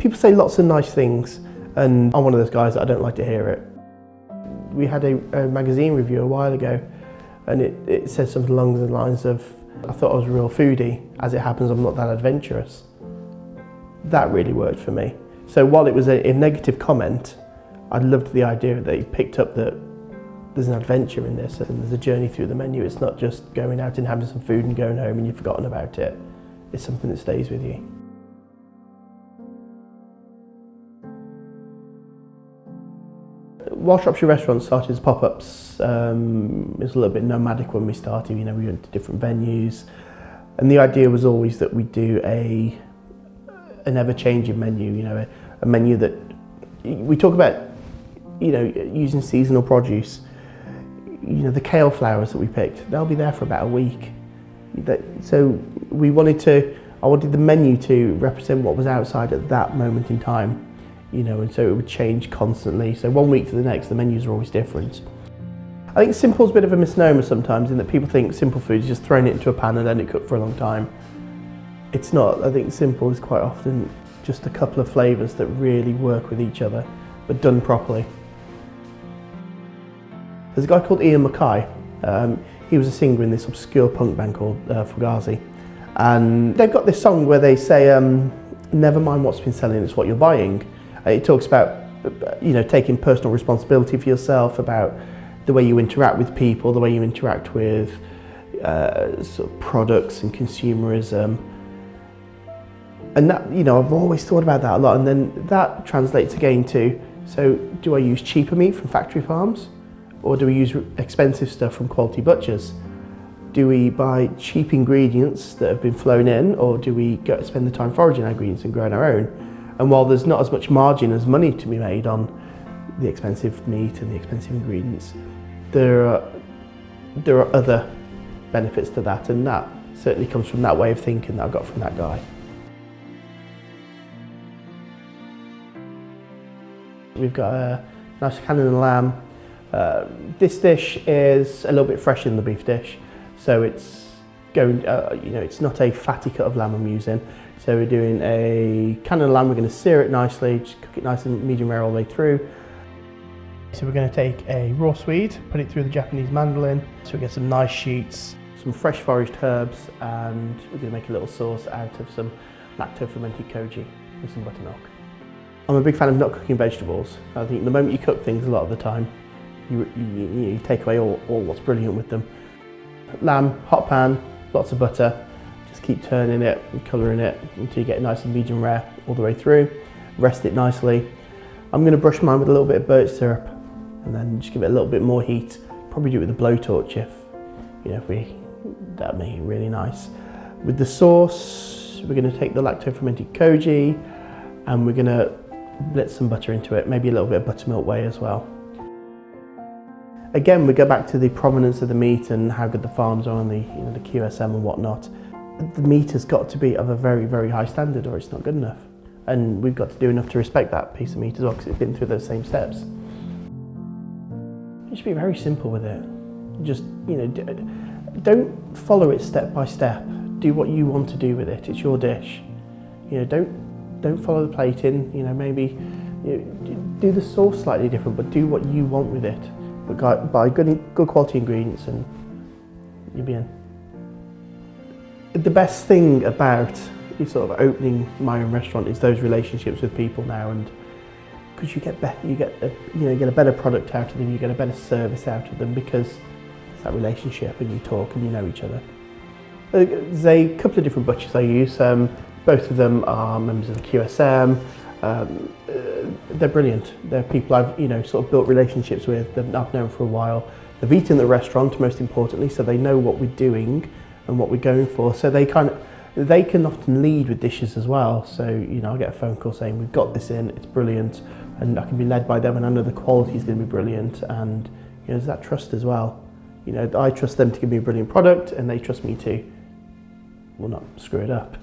People say lots of nice things, and I'm one of those guys that I don't like to hear it. We had a, a magazine review a while ago, and it, it said something along the lines of, I thought I was a real foodie. As it happens, I'm not that adventurous. That really worked for me. So while it was a, a negative comment, I loved the idea that he picked up that there's an adventure in this and there's a journey through the menu. It's not just going out and having some food and going home and you've forgotten about it. It's something that stays with you. While Shropshire Restaurant started as pop-ups, um, it was a little bit nomadic when we started. You know, we went to different venues, and the idea was always that we do a an ever-changing menu. You know, a, a menu that we talk about. You know, using seasonal produce. You know, the kale flowers that we picked, they'll be there for about a week. That, so we wanted to, I wanted the menu to represent what was outside at that moment in time you know, and so it would change constantly. So one week to the next, the menus are always different. I think simple is a bit of a misnomer sometimes in that people think simple food is just throwing it into a pan and then it cooked for a long time. It's not. I think simple is quite often just a couple of flavours that really work with each other, but done properly. There's a guy called Ian MacKaye. Um, he was a singer in this obscure punk band called uh, Fugazi. And they've got this song where they say, um, never mind what's been selling, it's what you're buying. Uh, it talks about you know taking personal responsibility for yourself, about the way you interact with people, the way you interact with uh, sort of products and consumerism. And that, you know, I've always thought about that a lot. And then that translates again to, so do I use cheaper meat from factory farms? Or do we use expensive stuff from quality butchers? Do we buy cheap ingredients that have been flown in, or do we go spend the time foraging our ingredients and growing our own? And while there's not as much margin as money to be made on the expensive meat and the expensive ingredients, there are, there are other benefits to that and that certainly comes from that way of thinking that I got from that guy. We've got a nice cannon and lamb. Uh, this dish is a little bit fresher than the beef dish, so it's going, uh, you know, it's not a fatty cut of lamb I'm using. So we're doing a cannon of lamb, we're going to sear it nicely, just cook it nice and medium rare all the way through. So we're going to take a raw swede, put it through the Japanese mandolin, so we get some nice sheets, some fresh foraged herbs, and we're going to make a little sauce out of some lacto-fermented koji with some buttermilk. I'm a big fan of not cooking vegetables. I think the moment you cook things a lot of the time, you, you, you take away all, all what's brilliant with them. Lamb, hot pan, lots of butter, keep turning it and colouring it until you get nice and medium rare all the way through. Rest it nicely. I'm going to brush mine with a little bit of birch syrup and then just give it a little bit more heat. Probably do it with a blowtorch if, you know, if we, that make it really nice. With the sauce, we're going to take the lacto-fermented koji and we're going to blitz some butter into it, maybe a little bit of buttermilk whey as well. Again, we go back to the provenance of the meat and how good the farms are and the, you know, the QSM and whatnot the meat has got to be of a very, very high standard or it's not good enough. And we've got to do enough to respect that piece of meat as well because it's been through those same steps. Just be very simple with it. Just, you know, don't follow it step by step. Do what you want to do with it. It's your dish. You know, don't, don't follow the plating. You know, maybe you know, do the sauce slightly different, but do what you want with it. But buy good, good quality ingredients and you'll be in the best thing about sort of opening my own restaurant is those relationships with people now and because you get better you get a, you know you get a better product out of them you get a better service out of them because it's that relationship and you talk and you know each other. Uh, there's a couple of different butchers I use um, both of them are members of the QSM um, uh, they're brilliant. They're people I've you know sort of built relationships with that I've known for a while. They've eaten at the restaurant most importantly so they know what we're doing and what we're going for. So they kind of they can often lead with dishes as well. So you know, I get a phone call saying we've got this in, it's brilliant, and I can be led by them, and I know the quality is going to be brilliant, and you know, there's that trust as well. You know, I trust them to give me a brilliant product, and they trust me to, well, not screw it up.